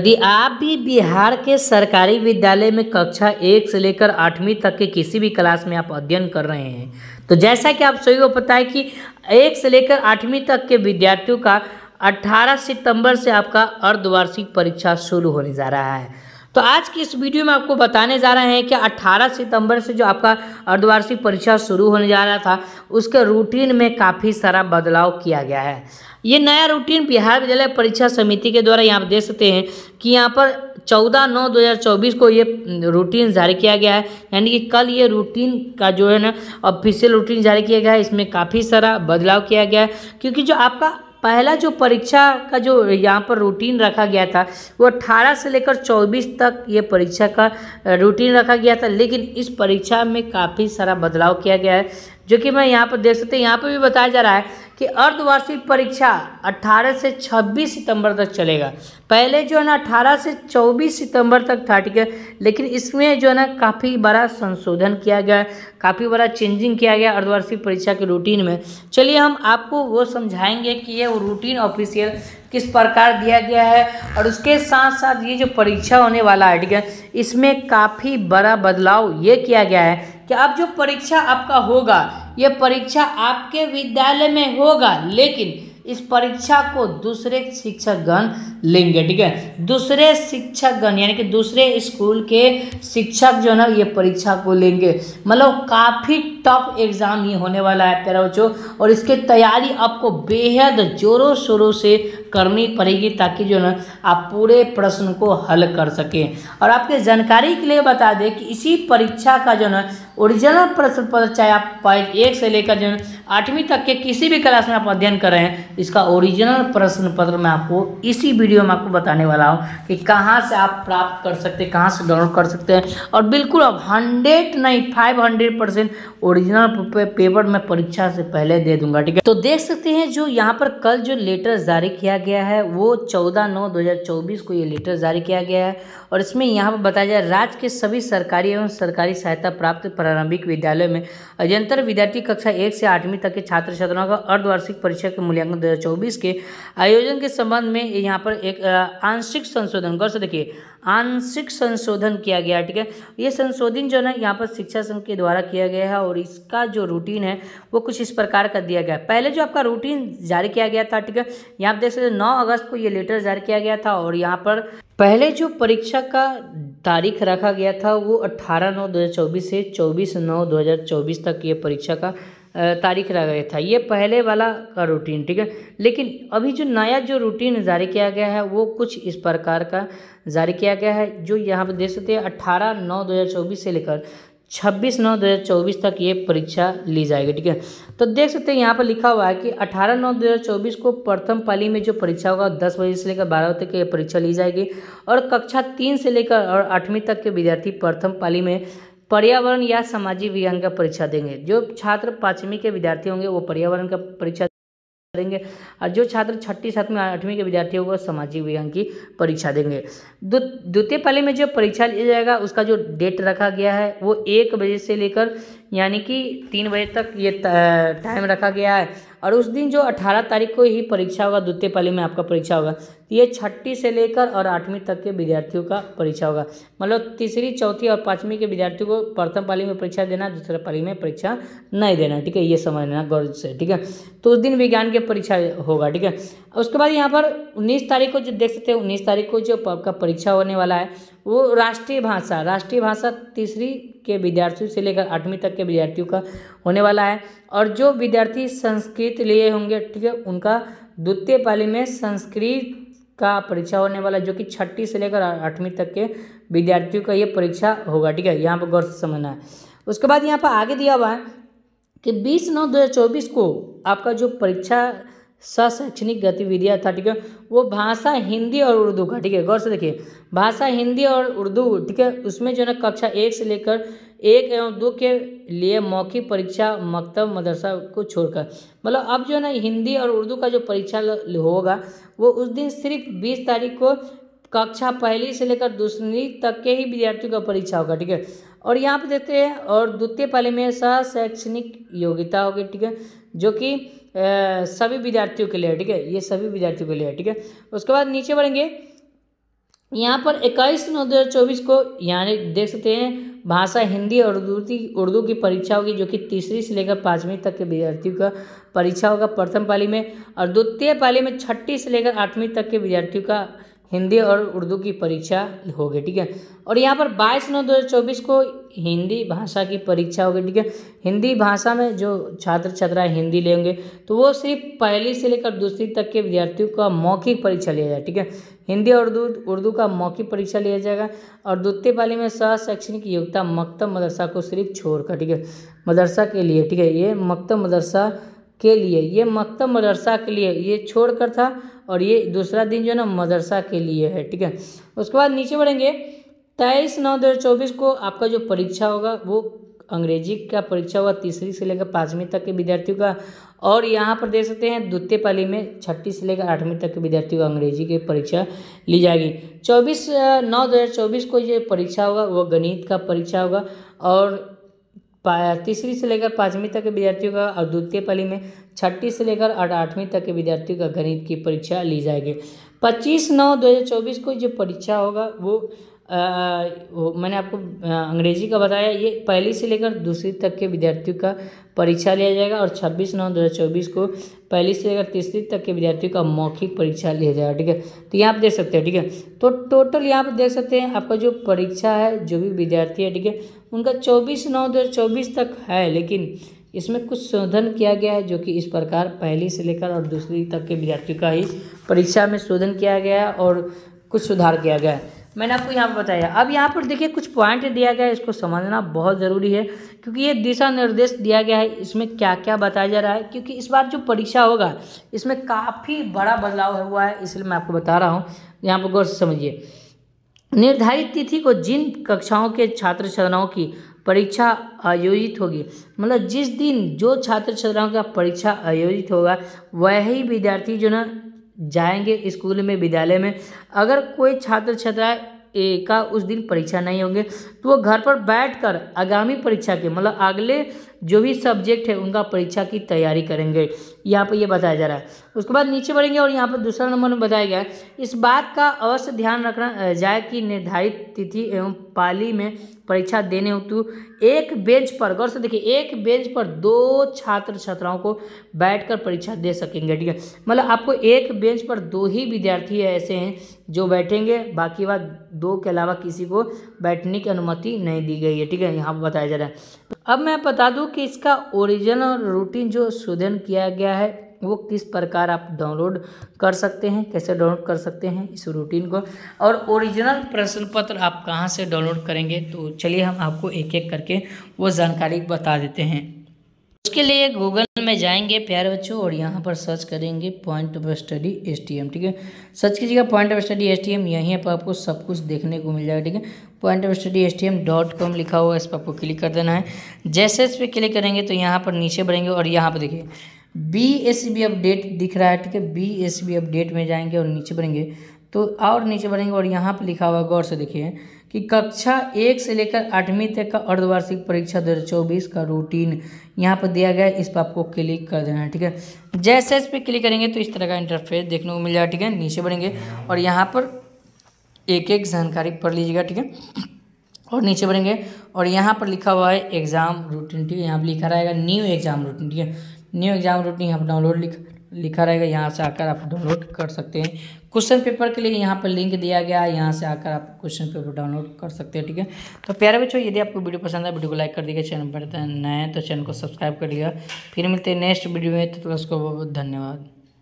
यदि आप भी बिहार के सरकारी विद्यालय में कक्षा एक से लेकर आठवीं तक के किसी भी क्लास में आप अध्ययन कर रहे हैं तो जैसा कि आप सभी को पता है कि एक से लेकर आठवीं तक के विद्यार्थियों का 18 सितंबर से आपका अर्धवार्षिक परीक्षा शुरू होने जा रहा है। तो आज की इस वीडियो में आपको बताने जा रहे हैं कि 18 सितंबर से जो आपका अर्धवार्षिक परीक्षा शुरू होने जा रहा था, उसके रूटीन में काफ़ी सारा बदलाव किया गया है। ये नया रूटीन बिहार विद्यालय परीक्षा समिति के द्वारा यहाँ देख सकते हैं कि यहाँ पर चौदह नौ दो हज़ार चौबीस को ये रूटीन जारी किया गया है। यानी कि कल ये रूटीन का जो है ना ऑफिशियल रूटीन जारी किया गया है। इसमें काफ़ी सारा बदलाव किया गया है, क्योंकि जो आपका पहला जो परीक्षा का जो यहाँ पर रूटीन रखा गया था, वो 18 से लेकर 24 तक ये परीक्षा का रूटीन रखा गया था, लेकिन इस परीक्षा में काफ़ी सारा बदलाव किया गया है। जो कि मैं यहाँ पर देख सकते हैं, यहाँ पर भी बताया जा रहा है कि अर्धवार्षिक परीक्षा 18 से 26 सितंबर तक चलेगा। पहले जो है ना 18 से 24 सितंबर तक था, ठीक है? लेकिन इसमें जो है ना, काफ़ी बड़ा संशोधन किया गया काफ़ी बड़ा चेंजिंग किया गया अर्धवार्षिक परीक्षा के रूटीन में। चलिए, हम आपको वो समझाएँगे कि ये रूटीन ऑफिशियल किस प्रकार दिया गया है और उसके साथ साथ ये जो परीक्षा होने वाला है, ठीक है? इसमें काफ़ी बड़ा बदलाव ये किया गया है कि अब जो परीक्षा आपका होगा ये परीक्षा आपके विद्यालय में होगा, लेकिन इस परीक्षा को दूसरे शिक्षकगण लेंगे, ठीक है? दूसरे शिक्षकगण, यानी कि दूसरे स्कूल के शिक्षक जो है ना, ये परीक्षा को लेंगे। मतलब काफ़ी टफ एग्ज़ाम ये होने वाला है प्यारा बच्चों और इसकी तैयारी आपको बेहद ज़ोरों शोरों से करनी पड़ेगी ताकि जो है ना, आप पूरे प्रश्न को हल कर सकें। और आपके जानकारी के लिए बता दें कि इसी परीक्षा का जो है ना, ओरिजिनल प्रश्न पत्र चाहे आप एक से लेकर जो है आठवीं तक के किसी भी क्लास में आप अध्ययन कर रहे हैं, इसका ओरिजिनल प्रश्न पत्र मैं आपको इसी वीडियो में आपको बताने वाला हूँ कि कहाँ से आप प्राप्त कर सकते हैं, कहाँ से डाउनलोड कर सकते हैं। और बिल्कुल अब हंड्रेड नहीं, five hundred percent original paper मैं परीक्षा से पहले दे दूँगा, ठीक है? तो देख सकते हैं जो यहाँ पर कल जो लेटर जारी किया गया है, वो चौदह नौ दो हज़ार चौबीस को ये लेटर जारी किया गया है। और इसमें यहाँ पर बताया जाए राज्य के सभी सरकारी एवं सरकारी सहायता प्राप्त प्रारंभिक विद्यालय में अध्यंतर विद्यार्थी कक्षा एक से आठवीं तक के छात्र छात्राओं का अर्धवार्षिक परीक्षा के मूल्यांकन दो हज़ार चौबीस के आयोजन के संबंध में यहाँ पर एक आंशिक संशोधन। गौर से देखिए आंशिक संशोधन किया गया, ठीक है? ये संशोधन जो है ना, यहाँ पर शिक्षा संघ के द्वारा किया गया है और इसका जो रूटीन है, वो कुछ इस प्रकार का दिया गया पहले जो आपका रूटीन जारी किया गया था, ठीक है? यहाँ पर देख सकते नौ अगस्त को ये लेटर जारी किया गया था और यहाँ पर पहले जो परीक्षा का तारीख रखा गया था, वो अट्ठारह नौ दो से चौबीस नौ दो तक ये परीक्षा का तारीख रखा था। ये पहले वाला का रूटीन ठीक है? लेकिन अभी जो नया जो रूटीन जारी किया गया है, वो कुछ इस प्रकार का जारी किया गया है, जो यहाँ पर देख सकते हैं अट्ठारह नौ दो हज़ार चौबीस से लेकर छब्बीस नौ दो हज़ार चौबीस तक ये परीक्षा ली जाएगी, ठीक है? तो देख सकते हैं, यहाँ पर लिखा हुआ है कि अठारह नौ दो हज़ार चौबीस को प्रथम पाली में जो परीक्षा होगा, दस बजे से लेकर बारह बजे तक ये परीक्षा ली जाएगी। और कक्षा तीन से लेकर और आठवीं तक के विद्यार्थी प्रथम पाली में पर्यावरण या सामाजिक विज्ञान का परीक्षा देंगे। जो छात्र पाँचवीं के विद्यार्थी होंगे, वो पर्यावरण का परीक्षा देंगे और जो छात्र छठी, सातवीं आठवीं के विद्यार्थी होगा सामाजिक विज्ञान की परीक्षा देंगे। द्वितीय पहले में जो परीक्षा लिया जाएगा, उसका जो डेट रखा गया है, वो एक बजे से लेकर, यानी कि तीन बजे तक ये टाइम रखा गया है। और उस दिन जो अठारह तारीख को ही परीक्षा होगा, द्वितीय पाली में आपका परीक्षा होगा तो ये छठी से लेकर और आठवीं तक के विद्यार्थियों का परीक्षा होगा। मतलब तीसरी, चौथी और पाँचवीं के विद्यार्थियों को प्रथम पाली में परीक्षा देना, दूसरे पाली में परीक्षा नहीं देना, ठीक है? ये समझ लेना गौर से, ठीक है? तो उस दिन विज्ञान की परीक्षा होगा, ठीक है? उसके बाद यहाँ पर उन्नीस तारीख को जो देख सकते हैं, उन्नीस तारीख को जो आपका परीक्षा होने वाला है, वो राष्ट्रीय भाषा राष्ट्रीय भाषा तीसरी के विद्यार्थियों से लेकर आठवीं तक के विद्यार्थियों का होने वाला है। और जो विद्यार्थी संस्कृत लिए होंगे, ठीक है, उनका द्वितीय पाली में संस्कृत का परीक्षा होने वाला जो कि छठी से लेकर आठवीं तक के विद्यार्थियों का ये परीक्षा होगा, ठीक है, यहाँ पर गौर से समझना है। उसके बाद यहाँ पर आगे दिया हुआ है कि बीस नौ दो को आपका जो परीक्षा शैक्षणिक गतिविधियाँ था, ठीक है? वो भाषा, हिंदी और उर्दू का, ठीक है? गौर से देखिए, भाषा, हिंदी और उर्दू, ठीक है? उसमें जो है ना, कक्षा एक से लेकर एक एवं दो के लिए मौखिक परीक्षा, मकतब, मदरसा को छोड़कर। मतलब अब जो है ना, हिंदी और उर्दू का जो परीक्षा होगा, वो उस दिन सिर्फ़ बीस तारीख को कक्षा पहली से लेकर दूसरी तक के ही विद्यार्थियों का परीक्षा होगा, ठीक है? और यहाँ पे देखते हैं, और द्वितीय पाली में सह शैक्षणिक योग्यता होगी, ठीक है, जो कि सभी विद्यार्थियों के लिए है ठीक है, ये सभी विद्यार्थियों के लिए है ठीक है। उसके बाद नीचे बढ़ेंगे। यहाँ पर इक्कीस नौ दो हज़ार चौबीस को यानी देख सकते हैं, भाषा, हिंदी और उर्दू की उर्दू की परीक्षा होगी, जो कि तीसरी से लेकर पाँचवीं तक के विद्यार्थियों का परीक्षा होगा प्रथम पाली में, और द्वितीय पाली में छठी से लेकर आठवीं तक के विद्यार्थियों का हिंदी और उर्दू की परीक्षा होगी, ठीक है? और यहाँ पर बाईस नौ दो हज़ार चौबीस को हिंदी भाषा की परीक्षा होगी, ठीक है? हिंदी भाषा में जो छात्र छात्राएँ हिंदी लेंगे तो वो सिर्फ़ पहली से लेकर दूसरी तक के विद्यार्थियों का मौखिक परीक्षा लिया जाए, ठीक है? हिंदी और उर्दू उर्दू का मौखिक परीक्षा लिया जाएगा और द्वितीय पाली में सह शैक्षणिक योग्यता मकतब मदरसा को सिर्फ़ छोड़कर, ठीक है? मदरसा के लिए, ठीक है? ये मकतब मदरसा के लिए, ये मकतब मदरसा के लिए, ये छोड़कर था और ये दूसरा दिन जो है ना मदरसा के लिए है, ठीक है? उसके बाद नीचे बढ़ेंगे। तेईस नौ दो हज़ार चौबीस को आपका जो परीक्षा होगा, वो अंग्रेज़ी का परीक्षा होगा, तीसरी से लेकर पाँचवीं तक के विद्यार्थियों का। और यहाँ पर देख सकते हैं, द्वितीय पाली में छठी से लेकर आठवीं तक के विद्यार्थियों का अंग्रेज़ी की परीक्षा ली जाएगी। चौबीस नौ दो हज़ार चौबीस को ये परीक्षा होगा, वो गणित का परीक्षा होगा। और तीसरी से लेकर पाँचवीं तक के विद्यार्थियों का और द्वितीय पाली में छठी से लेकर आठवीं तक के विद्यार्थियों का गणित की परीक्षा ली जाएगी। पच्चीस नौ दो हज़ार चौबीस को जो परीक्षा होगा वो वो मैंने आपको अंग्रेज़ी का बताया, ये पहली से लेकर दूसरी तक के विद्यार्थियों का परीक्षा लिया जाएगा और छब्बीस नौ दो हज़ार चौबीस को पहली से लेकर तीसरी तक के विद्यार्थियों का मौखिक परीक्षा लिया जाएगा, ठीक है? तो यहाँ पर देख सकते हैं, ठीक है? तो टोटल यहाँ पर देख सकते हैं, आपका जो परीक्षा है, जो भी विद्यार्थी है, ठीक है? उनका चौबीस नौ दो तक है, लेकिन इसमें कुछ शोधन किया गया है, जो कि इस प्रकार पहली से लेकर और दूसरी तक के विद्यार्थियों का ही परीक्षा में शोधन किया गया है और कुछ सुधार किया गया है। मैंने आपको यहाँ पर बताया। अब यहाँ पर देखिए कुछ पॉइंट दिया गया है, इसको समझना बहुत ज़रूरी है, क्योंकि ये दिशा निर्देश दिया गया है, इसमें क्या क्या बताया जा रहा है, क्योंकि इस बार जो परीक्षा होगा, इसमें काफ़ी बड़ा बदलाव हुआ है, इसलिए मैं आपको बता रहा हूँ। यहाँ पर गौर से समझिए। निर्धारित तिथि को जिन कक्षाओं के छात्र छात्राओं की परीक्षा आयोजित होगी मतलब जिस दिन जो छात्र छात्राओं का परीक्षा आयोजित होगा, वही विद्यार्थी जो ना जाएँगे स्कूल में, विद्यालय में। अगर कोई छात्र छात्रा का उस दिन परीक्षा नहीं होंगे तो वो घर पर बैठकर आगामी परीक्षा के मतलब अगले जो भी सब्जेक्ट है, उनका परीक्षा की तैयारी करेंगे। यहाँ पर ये बताया जा रहा है। उसके बाद नीचे बढ़ेंगे और यहाँ पर दूसरा नंबर में बताया गया है। इस बात का अवश्य ध्यान रखना जाए कि निर्धारित तिथि एवं पाली में परीक्षा देने हेतु एक बेंच पर, गौर से देखिए, एक बेंच पर दो छात्र छात्राओं को बैठकर परीक्षा दे सकेंगे, ठीक है? मतलब आपको एक बेंच पर दो ही विद्यार्थी ऐसे हैं जो बैठेंगे, बाकी बात दो के अलावा किसी को बैठने की अनुमति नहीं दी गई है, ठीक है? यहाँ पर बताया जा रहा है। अब मैं बता दूँ कि इसका ओरिजिनल रूटीन जो शोधन किया गया है वो किस प्रकार आप डाउनलोड कर सकते हैं, कैसे डाउनलोड कर सकते हैं, इस रूटीन को। और ओरिजिनल प्रश्न पत्र आप कहाँ से डाउनलोड करेंगे तो चलिए हम आपको एक एक करके वो जानकारी बता देते हैं। उसके लिए गूगल में जाएँगे, प्यारे बच्चों, और यहाँ पर सर्च करेंगे point of study S T M ठीक है? सर्च कीजिएगा point of study S T M यहीं पर आपको सब कुछ देखने को मिल जाएगा, ठीक है? Point of study S T M dot com लिखा हुआ है, इस पर आपको क्लिक कर देना है। जैसे इस पर क्लिक करेंगे तो यहाँ पर नीचे बढ़ेंगे, और यहाँ पर देखिए बी एस बी अपडेट दिख रहा है, ठीक है? बी एस बी अपडेट में जाएँगे और नीचे बढ़ेंगे। तो और नीचे बढ़ेंगे और यहाँ पर लिखा हुआ गौर से देखिए, कि कक्षा एक से लेकर आठवीं तक का अर्धवार्षिक परीक्षा दो चौबीस का रूटीन यहाँ पर दिया गया है। इस पर आपको क्लिक कर देना है, ठीक है? जैसे इस पर क्लिक करेंगे तो इस तरह का इंटरफेस देखने को मिल जाएगा, ठीक है? नीचे बढ़ेंगे और यहाँ पर एक एक जानकारी पढ़ लीजिएगा, ठीक है? और नीचे बढ़ेंगे और यहाँ पर लिखा हुआ है एग्ज़ाम रूटीन ठीक है? यहाँ पर लिखा रहेगा न्यू एग्ज़ाम रूटीन ठीक है? न्यू एग्ज़ाम रूटीन पर डाउनलोड लिख, लिखा रहेगा, यहाँ से आकर आप डाउनलोड कर सकते हैं। क्वेश्चन पेपर के लिए यहाँ पर लिंक दिया गया है, यहाँ से आकर आप क्वेश्चन पेपर डाउनलोड कर सकते हैं, ठीक है? तो प्यारे बच्चों, यदि आपको वीडियो पसंद है, वीडियो को लाइक कर दीजिए चैनल पर नए तो चैनल को सब्सक्राइब कर लिया फिर मिलते हैं नेक्स्ट वीडियो में तो उसको बहुत बहुत धन्यवाद।